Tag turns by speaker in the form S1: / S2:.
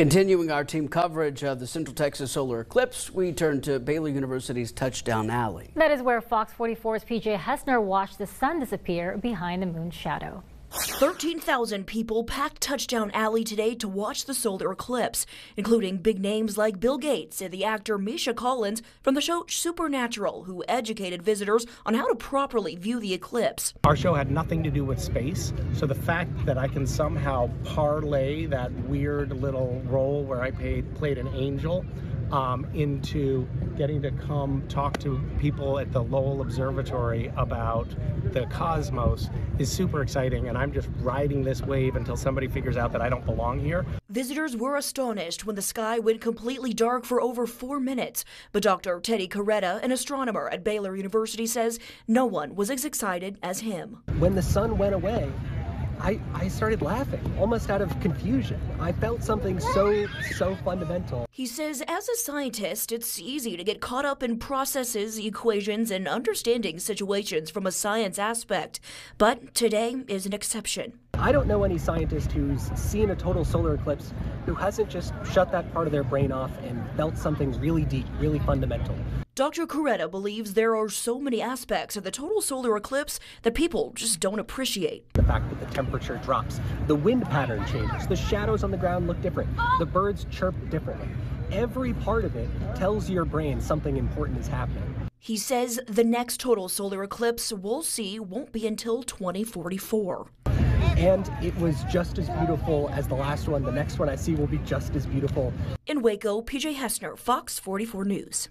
S1: Continuing our team coverage of the Central Texas solar eclipse, we turn to Baylor University's Touchdown Alley.
S2: That is where Fox 44's PJ Hessner watched the sun disappear behind the moon's shadow.
S3: 13,000 people packed Touchdown Alley today to watch the solar eclipse, including big names like Bill Gates and the actor Misha Collins from the show Supernatural, who educated visitors on how to properly view the eclipse.
S4: Our show had nothing to do with space, so the fact that I can somehow parlay that weird little role where I paid, played an angel um, into getting to come talk to people at the Lowell Observatory about the cosmos is super exciting, and I'm just riding this wave until somebody figures out that I don't belong here.
S3: Visitors were astonished when the sky went completely dark for over four minutes, but Dr. Teddy Coretta, an astronomer at Baylor University, says no one was as excited as him.
S5: When the sun went away, I, I started laughing, almost out of confusion. I felt something so, so fundamental.
S3: He says, as a scientist, it's easy to get caught up in processes, equations, and understanding situations from a science aspect. But today is an exception.
S5: I don't know any scientist who's seen a total solar eclipse who hasn't just shut that part of their brain off and felt something really deep, really fundamental.
S3: Dr. Coretta believes there are so many aspects of the total solar eclipse that people just don't appreciate.
S5: The fact that the temperature drops, the wind pattern changes, the shadows on the ground look different, the birds chirp differently. Every part of it tells your brain something important is happening.
S3: He says the next total solar eclipse we'll see won't be until 2044.
S5: And it was just as beautiful as the last one. The next one I see will be just as beautiful.
S3: In Waco, PJ Hessner, Fox 44 News.